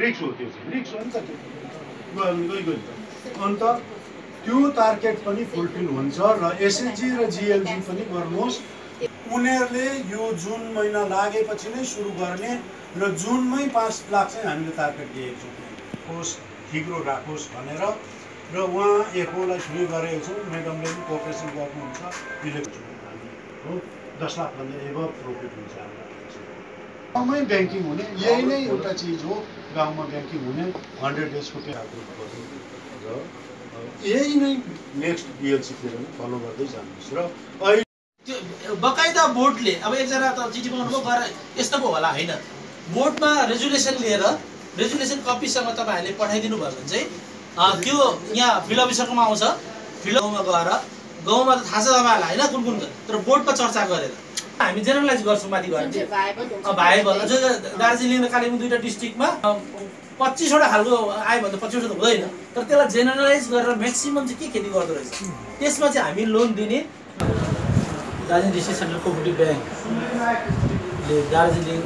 रिक्स हो त्यो चाहिँ रिक्स हो नि त त्यो अन्त त्यो टार्गेट पनि फुलफिल हुन्छ र एसएचजी र जिएलजी पनि गर्नुहोस्। उनीहरूले यो जुन महिना लागेपछि नै सुरु गर्ने र जुनमै पाँच लाख चाहिँ हामीले टार्गेट दिएको छौँ। होस् ठिक्रो राखोस् भनेर र उहाँ एफओलाई फ्री गरेको छौँ। म्याडमले पनि कोअपरेसन गर्नुहुन्छ। हो दस लाखभन्दा एभ प्रफिट हुन्छ। हाम्रो गाउँमै ब्याङ्किङ हुने यही नै एउटा चिज हो गाउँमा ब्याङ्किङ हुने हन्ड्रेड डेजको ग्रुप गर्नु र यही नै नेक्स्ट बिएलसीतिर पनि फलो गर्दै जानुहोस् र अहिले त्यो बकाइदा बोर्डले अब एकजना त चिठी पाउनुभयो गएर यस्तो पो होला होइन? बोर्डमा रेजुलेसन लिएर रेजुलेसन कपीसँग तपाईँहरूले पठाइदिनु भयो भने चाहिँ अँ, त्यो यहाँ फिल्ड अफिसरकोमा आउँछ। फिल्ड गाउँमा गएर गाउँमा त थाहा छ तपाईँहरूलाई होइन कुन कुन तर बोर्डमा चर्चा गरेर। हामी जेनरलाइज गर्छौँ माथि गएर। चाहिँ अँ, भाइ भन्दा चाहिँ दार्जिलिङ र कालेबुङ दुईवटा डिस्ट्रिक्टमा पच्चिसवटा खालको आयो भने त पच्चिसवटा त हुँदैन। तर त्यसलाई जेनरलाइज गरेर म्याक्सिमम् चाहिँ के खेती गर्दो रहेछ? त्यसमा चाहिँ हामी लोन दिने दार्जिलिङ डिस्ट्रिक्ट सेन्ट्रल कोअपरेटिभ ब्याङ्कले दार्जिलिङ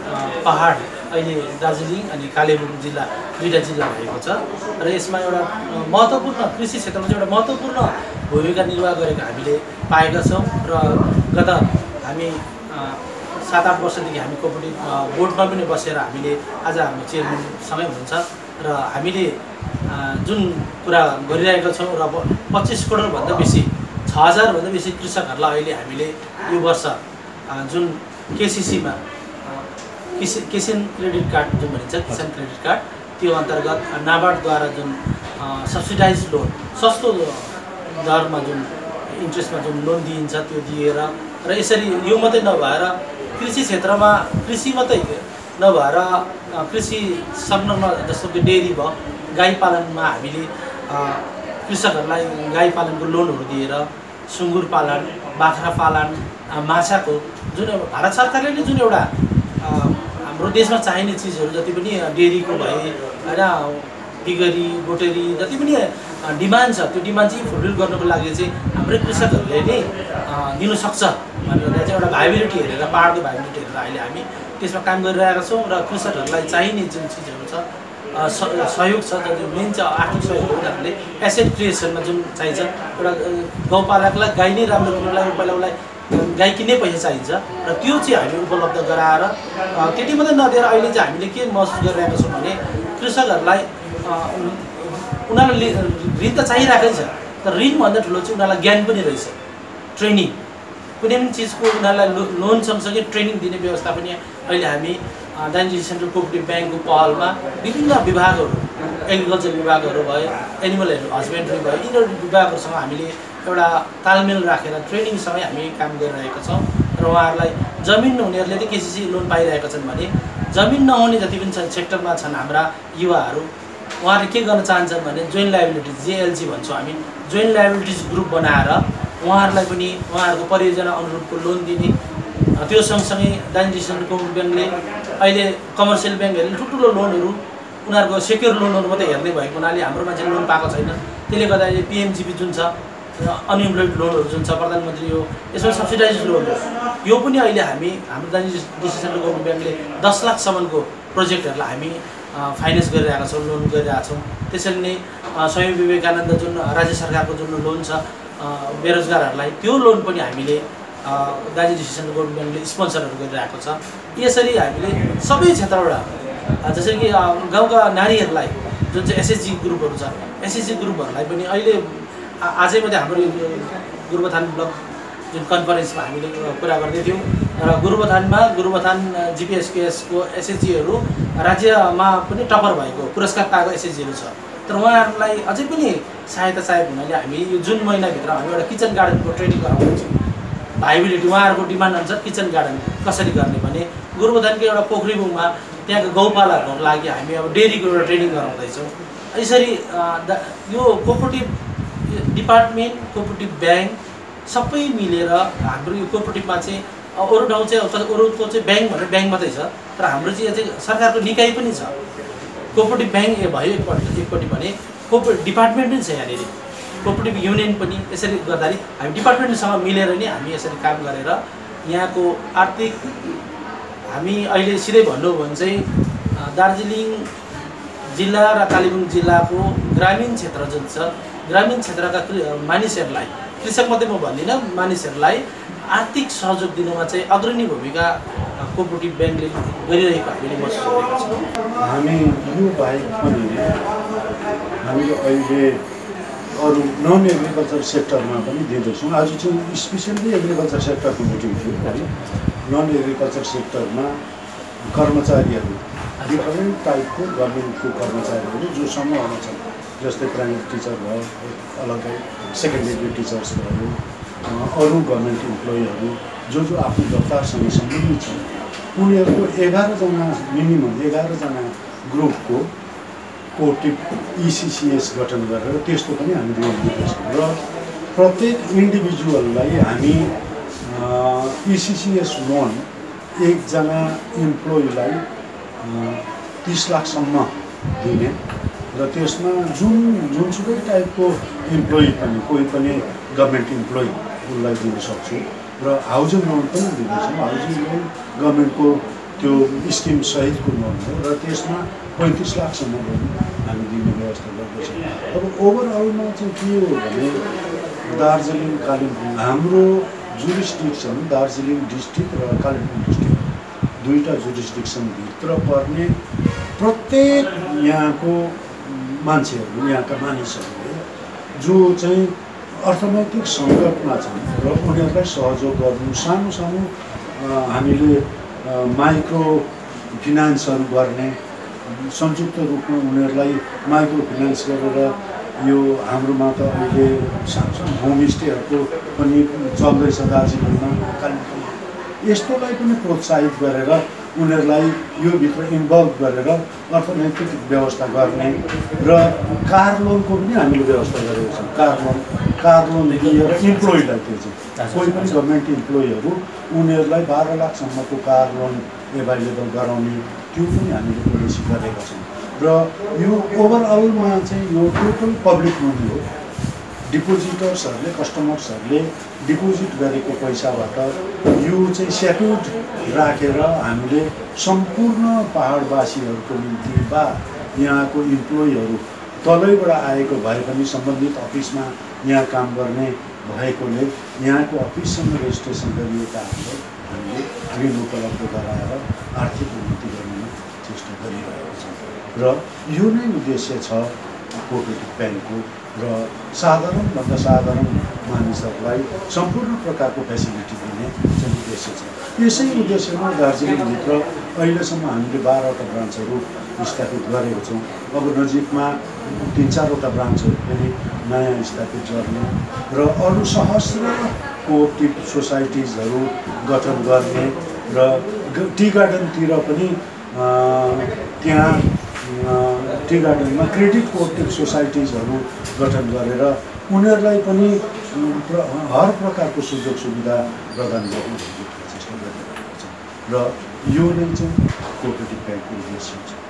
पहाड अहिले दार्जिलिङ अनि कालेबुङ जिल्ला दुईवटा जिल्ला भएको छ। र यसमा एउटा महत्त्वपूर्ण कृषि क्षेत्रमा चाहिँ एउटा महत्त्वपूर्ण भूमिका निर्वाह गरेको हामीले पाएका छौँ। र गत हामी सात आठ वर्षदेखि हामी कोअपरेटिभ बोर्डमा पनि बसेर हामीले आज हाम्रो चेयरम्यानसँगै हुनुहुन्छ र हामीले जुन कुरा गरिरहेका छौँ र पच्चिस करोडभन्दा बेसी छ हजारभन्दा बेसी कृषकहरूलाई अहिले हामीले यो वर्ष जुन केसिसीमा किस किसान क्रेडिट कार्ड जुन भनिन्छ किसान क्रेडिट कार्ड त्यो अन्तर्गत नाबार्डद्वारा जुन सब्सिडाइज लोन सस्तो दरमा जुन इन्ट्रेस्टमा जुन लोन दिइन्छ त्यो दिएर र यसरी यो मात्रै नभएर कृषि क्षेत्रमा कृषि मात्रै नभएर कृषि संलग्न जस्तो कि डेरी भयो गाई पालनमा हामीले कृषकहरूलाई गाई पालनको लोनहरू दिएर सुँगुर पालन बाख्रा पालन माछाको जुन एउटा भारत सरकारले नै जुन एउटा हाम्रो देशमा चाहिने चिजहरू जति पनि डेरीको भए होइन पिगरी गोटेरी जति पनि डिमान्ड छ त्यो डिमान्ड चाहिँ फुलफिल गर्नुको लागि चाहिँ हाम्रै कृषकहरूले नै अ, दिनु सक्छ भनेर चाहिँ एउटा भाइबिलिटी हेरेर पाहाडको भाइबिलिटी हेरेर अहिले हामी त्यसमा काम गरिरहेका छौँ र कृषकहरूलाई चाहिने जुन चिजहरू छ सहयोग छ जुन मेन चाहिँ आर्थिक सहयोग हो उनीहरूले एसेट क्रिएसनमा जुन चाहिन्छ एउटा गाउँपालकलाई गाई नै राम्रो लागि पहिला उसलाई गाई किन्ने पैसा चाहिन्छ र त्यो चाहिँ हामी उपलब्ध गराएर त्यति मात्रै नदिएर अहिले चाहिँ हामीले के महसुस गरिरहेका छौँ भने कृषकहरूलाई उनीहरूलाई ऋण त चाहिरहेकै छ तर ऋणभन्दा ठुलो चाहिँ उनीहरूलाई ज्ञान पनि रहेछ। ट्रेनिङ कुनै पनि चिजको उनीहरूलाई लो लोन सँगसँगै ट्रेनिङ दिने व्यवस्था पनि अहिले हामी दार्जिलिङ सेन्ट्रल कोअपरेटिभ ब्याङ्कको पहलमा विभिन्न विभागहरू एग्रिकल्चर विभागहरू भयो एनिमल हस्बेन्ड्री भयो यिनीहरू विभागहरूसँग हामीले एउटा तालमेल राखेर ट्रेनिङसँगै हामी काम गरिरहेका छौँ र उहाँहरूलाई जमिन हुनेहरूले चाहिँ केसिसी लोन पाइरहेका छन् भने जमिन नहुने जति पनि छन् सेक्टरमा छन् हाम्रा युवाहरू उहाँहरूले के गर्न चाहन्छन् भने जोइन्ट लाइबिलिटिज जेएलजी भन्छौँ हामी जोइन्ट लाइबिलिटिज ग्रुप बनाएर उहाँहरूलाई पनि उहाँहरूको परियोजना अनुरूपको लोन दिने त्यो सँगसँगै दार्जिलिङ सेन्ट्रल ब्याङ्कले अहिले कमर्सियल ब्याङ्कहरूले ठुल्ठुलो लोनहरू उनीहरूको सेक्योर लोनहरू मात्रै हेर्ने भएको हुनाले हाम्रो मान्छे लोन पाएको छैन। त्यसले गर्दा अहिले पिएमजिपी जुन छ अनइम्प्लोइड लोनहरू जुन छ प्रधानमन्त्री यो यसमा सब्सिडाइज लोन हो। यो पनि अहिले हामी हाम्रो दार्जिलिङ सेन्ट्रल गभर्मेन्ट ब्याङ्कले दस लाखसम्मको प्रोजेक्टहरूलाई हामी फाइनेन्स गरिरहेका छौँ लोन गरिरहेका छौँ त्यसरी नै अ, स्वयं विवेकानन्द जुन राज्य सरकारको जुन लोन छ बेरोजगारहरूलाई त्यो लोन पनि हामीले दार्जिलिङ डिस्ट्रिक्ट सेन्ट्रल गभर्मेन्ट ब्याङ्कले स्पोन्सरहरू गरिरहेको छ यसरी हामीले सबै क्षेत्रबाट जसरी कि गाउँका नारीहरूलाई जुन चाहिँ एसएचजी ग्रुपहरू छ एसएचजी ग्रुपहरूलाई पनि अहिले आजै मात्रै हाम्रो गुरुबथान ब्लक जुन कन्फरेन्समा हामीले कुरा गर्दै थियौँ। र गुरुबथानमा गुरुबथान जिपिएसकेएसको एसएचजीहरू राज्यमा पनि टपर भएको पुरस्कार पाएको एसएचजीहरू छ। तर उहाँहरूलाई अझै पनि सहायता चाहिएको हुनाले हामी यो जुन महिनाभित्र हामी एउटा किचन गार्डनको ट्रेनिङ गराउँदैछौँ भाइबिलिटी उहाँहरूको डिमान्ड अनुसार किचन गार्डन कसरी गर्ने भने गोरुबथानको एउटा पोखरीबुङमा त्यहाँको गौपालकहरूको लागि हामी अब डेरीको एउटा ट्रेनिङ गराउँदैछौँ। यसरी यो कोअपरेटिभ डिपार्टमेन्ट कोअपरेटिभ ब्याङ्क सबै मिलेर हाम्रो यो कोअपरेटिभमा चाहिँ अरू ठाउँ चाहिँ अरूको चाहिँ ब्याङ्क भनेर ब्याङ्क मात्रै छ तर हाम्रो चाहिँ यो चाहिँ सरकारको निकाय पनि छ। कोअपरेटिभ ब्याङ्क भयो एकपट्टि एकपट्टि भने कोअपरेटिभ डिपार्टमेन्ट पनि छ यहाँनिर। कोअपरेटिभ युनियन पनि यसरी गर्दाखेरि हामी डिपार्टमेन्टसँग मिलेर नै हामी यसरी काम गरेर यहाँको आर्थिक हामी अहिले सिधै भन्नु हो भने चाहिँ दार्जिलिङ जिल्ला र कालेबुङ जिल्लाको ग्रामीण क्षेत्र जुन छ ग्रामीण क्षेत्रका मानिसहरूलाई कृषक मात्रै म भन्दिनँ मानिसहरूलाई आर्थिक सहयोग दिनुमा चाहिँ अग्रणी भूमिका कोअपरेटिभ ब्याङ्कले गरिरहेको हामीले महसुस गरेका छौँ। हामी यो बाहेक पनि हामीले अहिले अरू नन एग्रिकल्चर सेक्टरमा पनि दिँदैछौँ। आज चाहिँ स्पेसल्ली एग्रिकल्चर सेक्टरको मिटिङ थियो। है नन एग्रिकल्चर सेक्टरमा कर्मचारीहरू डिफरेन्ट टाइपको गभर्मेन्टको कर्मचारीहरू जो समूहमा छन् जस्तै प्राइमेरी टिचर भयो अलग्गै सेकेन्डरी टिचर्स भयो अरू गभर्मेन्ट इम्प्लोइहरू जो जो आफ्नो दफ्तरसँग सम्बन्धित छन् उनीहरूको एघारजना मिनिमम एघारजना ग्रुपको कोटिप इसिसिएस गठन गरेर त्यस्तो पनि हामीले लोन दिँदैछौँ। र प्रत्येक इन्डिभिजुअललाई हामी इसिसिएस लोन एकजना इम्प्लोइलाई तिस लाखसम्म दिने र त्यसमा जुन जुनसुकै टाइपको इम्प्लोइ पनि कोही पनि गभर्मेन्ट इम्प्लोइ उसलाई दिन सक्छु र हाउसिङ लोन पनि दिँदैछौँ हाउसिङ लोन गभर्मेन्टको त्यो स्किम सहितको लोन हो र त्यसमा पैँतिस लाखसम्म लोन हामी दिने व्यवस्था गर्दैछौँ। अब ओभरअलमा चाहिँ के हो भने दार्जिलिङ कालिम्पोङ हाम्रो जुरिस्डिक्सन दार्जिलिङ डिस्ट्रिक्ट र कालिम्पोङ डिस्ट्रिक्ट दुईवटा जुरिस्डिक्सनभित्र पर्ने प्रत्येक यहाँको मान्छेहरू यहाँका मानिसहरूले। जो चाहिँ अर्थनैतिक सङ्कटमा छन् र उनीहरूलाई सहयोग गर्नु सानो सानो हामीले माइक्रो फिनान्सहरू गर्ने संयुक्त रूपमा उनीहरूलाई माइक्रो फिनान्स गरेर यो हाम्रोमा त अहिले सानो होमस्टेहरूको पनि चल्दैछ दार्जिलिङमा। कालिम्पोङमा यस्तोलाई पनि प्रोत्साहित गरेर उनीहरूलाई यो भित्र इन्भल्भ गरेर अर्थनैतिक व्यवस्था गर्ने र कार लोनको पनि हामीले व्यवस्था गरेको छौँ। कार लोन कार लोन लिएर इम्प्लोइलाई त्यो चाहिँ। कोही पनि गभर्मेन्ट इम्प्लोइहरू उनीहरूलाई बाह्र लाखसम्मको कार लोन एभाइलेबल गराउने त्यो पनि हामीले पोलिसी गरेका छौँ। र यो ओभरअलमा चाहिँ यो टोटल पब्लिक मनी हो। डिपोजिटर्सहरूले कस्टमर्सहरूले डिपोजिट गरेको पैसाबाट यो चाहिँ सेक्युर्ड राखेर हामीले सम्पूर्ण पाहाडवासीहरूको निम्ति वा यहाँको इम्प्लोइहरू तलैबाट आएको भए पनि सम्बन्धित अफिसमा यहाँ काम गर्ने भएकोले यहाँको अफिससँग रेजिस्ट्रेसन गरिएकाहरूलाई हामीले ऋण उपलब्ध गराएर आर्थिक उन्नति गर्नमा चेष्टा गरिरहेको छौँ। र यो नै उद्देश्य छ कोअपरेटिभ ब्याङ्कको र साधारणभन्दा साधारण मानिसहरूलाई सम्पूर्ण प्रकारको फेसिलिटी दिने चाहिँ उद्देश्य छ। यसै उद्देश्यमा दार्जिलिङभित्र अहिलेसम्म हामीले बाह्रवटा ब्रान्चहरू स्थापित गरेको छौँ। अब नजिकमा तिन चारवटा ब्रान्चहरू पनि नयाँ स्थापित गर्ने र अरू सहस्र कोअपरेटिभ सोसाइटिजहरू गठन गर्ने र टी गार्डनतिर पनि त्यहाँ टी गार्डनमा क्रेडिट कोअपरेटिभ सोसाइटिजहरू गठन गरेर उनीहरूलाई पनि हर प्रकारको सुযোग सुविधा प्रदान गर्ने प्रचेष्टा गरिरहेको छ। र यो नै चाहिँ कोअपरेटिभ ब्याङ्कको उद्देश्य छ।